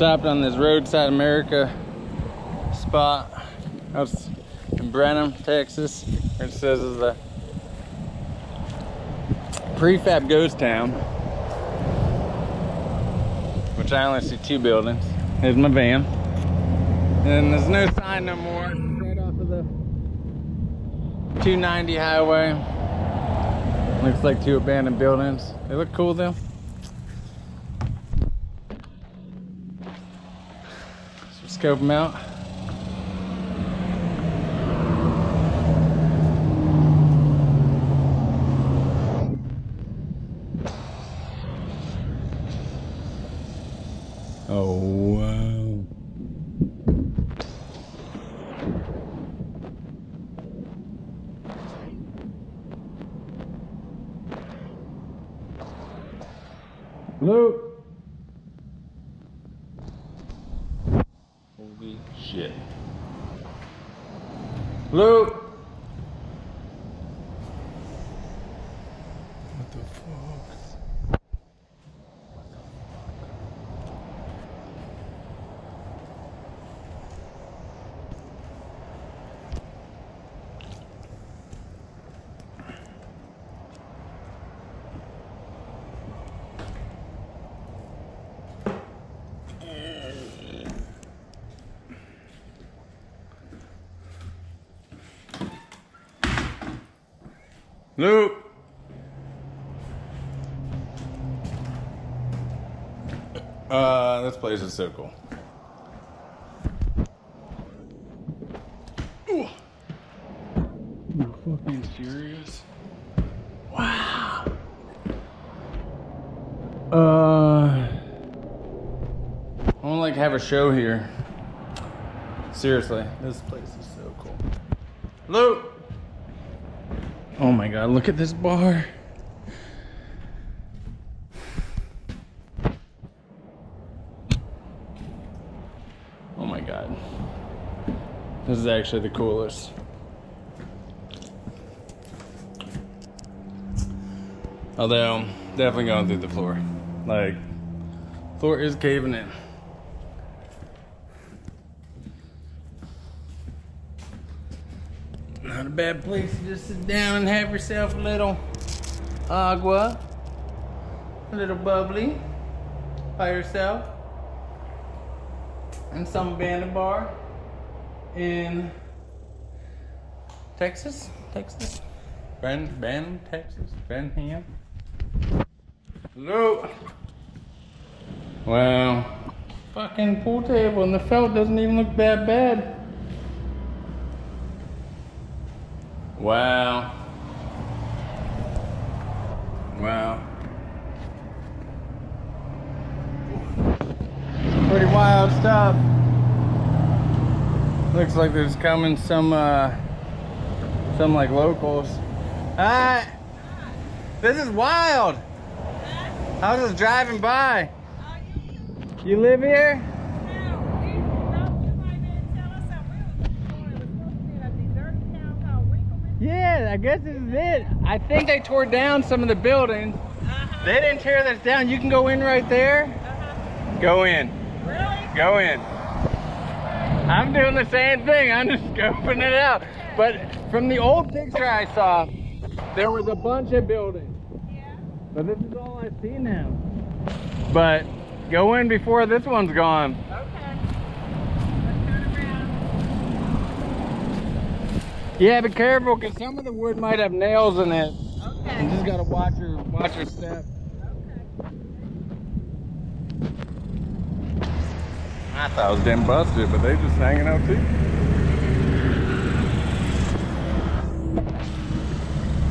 stopped on this roadside America spot. That's in Brenham, Texas. It says is the prefab ghost town. Which I only see two buildings. Here's my van. And there's no sign no more. Right off of the 290 highway. Looks like two abandoned buildings. They look cool though. Scope them out. Oh. Hello. Hello. Uh, this place is so cool. Ooh. You fucking serious? Wow. Uh, I want to like have a show here. Seriously, this place is so cool. Hello. Oh my god, look at this bar. Oh my god. This is actually the coolest. Although, definitely going through the floor. Like, floor is caving in. Not a bad place to just sit down and have yourself a little agua, a little bubbly by yourself, and some abandoned bar in Texas, Texas, Ben, Ben, Texas, Benham. Hello. Wow. Fucking pool table, and the felt doesn't even look that bad. Wow. Wow. Pretty wild stuff. Looks like there's coming some uh some like locals. Hi. This is wild. I was just driving by. You live here? Yeah, I guess this is it. I think they tore down some of the buildings. Uh-huh. They didn't tear this down. You can go in right there. Uh-huh. Go in. Really? Go in. I'm doing the same thing. I'm just scoping it out. But from the old picture I saw, there was a bunch of buildings. Yeah. But this is all I see now. But go in before this one's gone. Okay. Let's turn around. Yeah, be careful because some of the wood might have nails in it. You just gotta watch your watch your step. Okay. I thought I was getting busted, but they just hanging out too.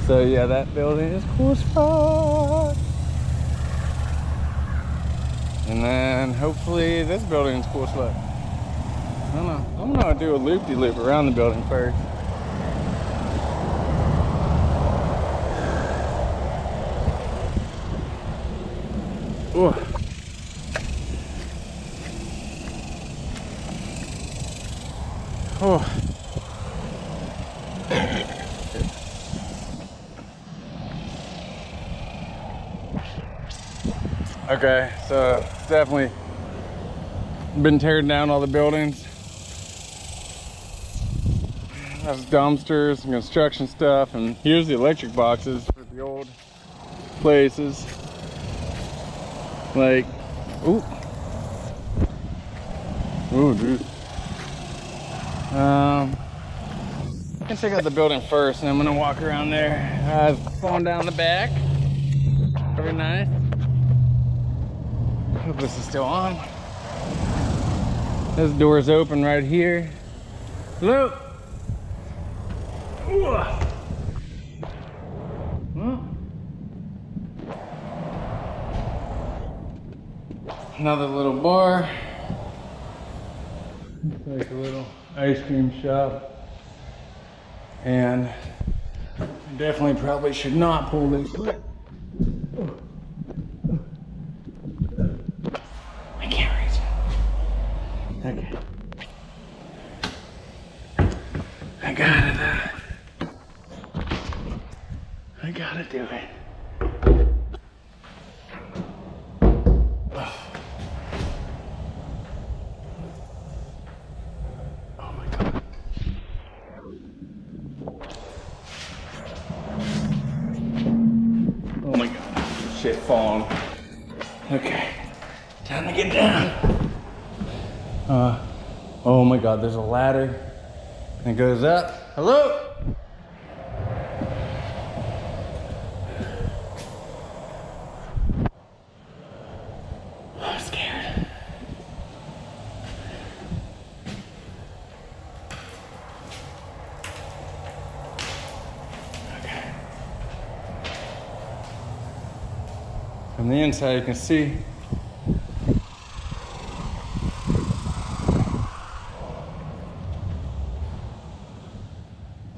So yeah, that building is cool as fuck. And then hopefully this building is cool as fuck. I don't know. I'm gonna do a loop-de-loop around the building first. Ooh. Oh. Okay, so definitely been tearing down all the buildings. That's dumpsters and construction stuff, and here's the electric boxes for the old places. Like, ooh, ooh, dude. Um, I can check out the building first, and I'm gonna walk around there. I've falling down the back. Very nice. Hope this is still on. This door's open right here. Hello. Ooh. Another little bar. Looks like a little ice cream shop. And definitely probably should not pull this. I can't reach it. Okay. I got it. Uh, I gotta do it. Oh my god. Oh my god. Shit falling. Okay. Time to get down. Uh, oh my god, there's a ladder. And it goes up. Hello? From the inside, you can see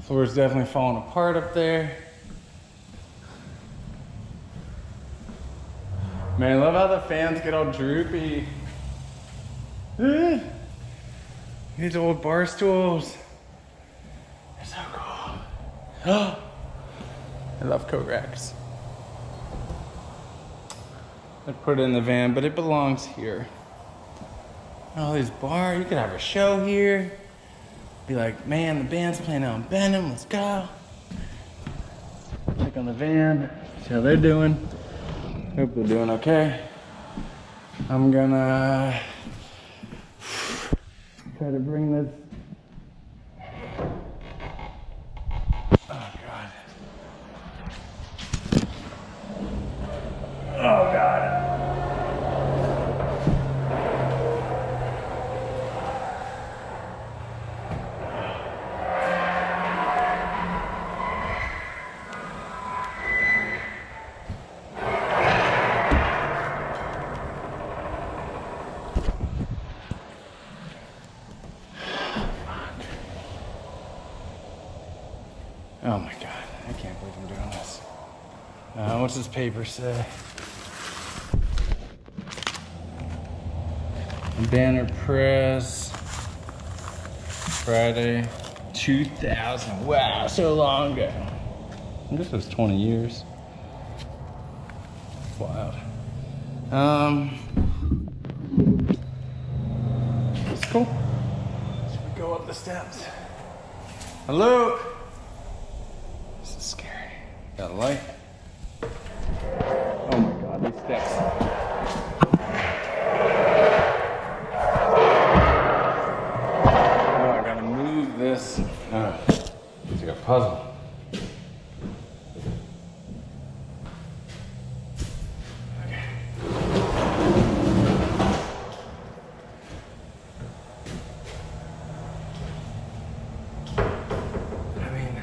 floor is definitely falling apart up there. Man, I love how the fans get all droopy. Eh. These old bar stools. So cool. I love coat racks. I'd put it in the van, but it belongs here. All these bars, you could have a show here. Be like, man, the band's playing out in Benham, let's go. Check on the van, see how they're doing. Hope they're doing okay. I'm gonna try to bring this. Oh, God. Oh, God. Oh my god, I can't believe I'm doing this. Uh, what's this paper say? Banner press. Friday, 2000. Wow, so long ago. This was 20 years. Wild. Um, it's cool. Should we go up the steps? Hello? This is scary. Got a light. Oh my god, these steps. Oh, I gotta move this. Oh, it's like a puzzle. Okay. I mean,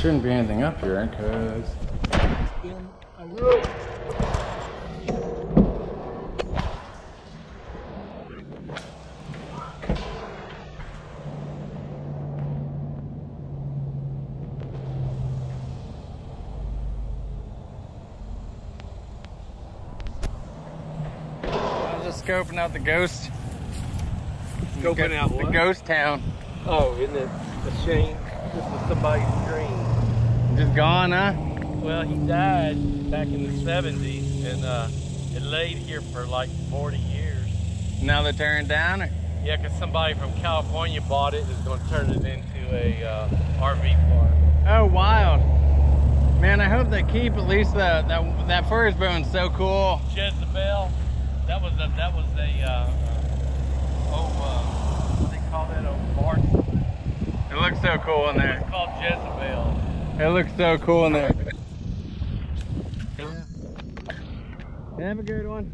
shouldn't be anything up here because it's been a rope. I was just scoping out the ghost. Scoping out the ghost town. Oh, isn't it a shame? This is somebody's dream. Just gone, huh? Well, he died back in the 70s, and uh, It laid here for like 40 years. Now they're tearing down. Or? Yeah, because somebody from California bought it and is going to turn it into a uh, RV park. Oh, wild. Man, I hope they keep at least the, that that forest bone's so cool. Gizabelle. That was a that was a uh, uh, oh uh, what do they call that? A bark. It looks so cool in there. It's called Gizabelle. It looks so cool in there. Have a good one.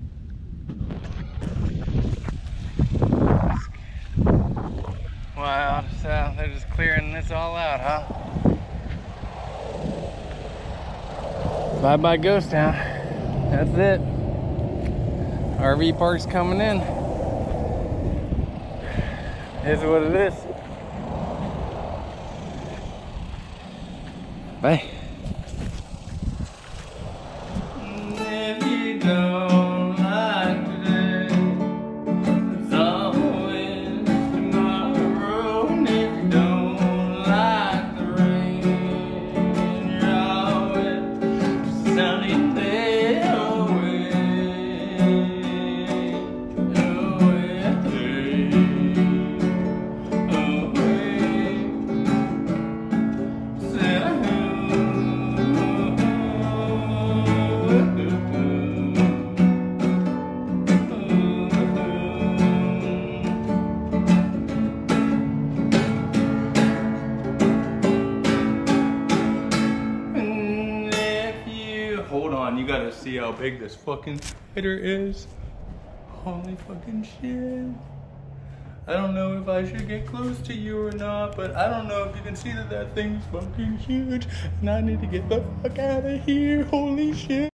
Wow, so they're just clearing this all out, huh? Bye bye Ghost Town. That's it. RV park's coming in. Is what it is. 喂 see how big this fucking spider is. Holy fucking shit. I don't know if I should get close to you or not, but I don't know if you can see that that thing's fucking huge. And I need to get the fuck out of here. Holy shit.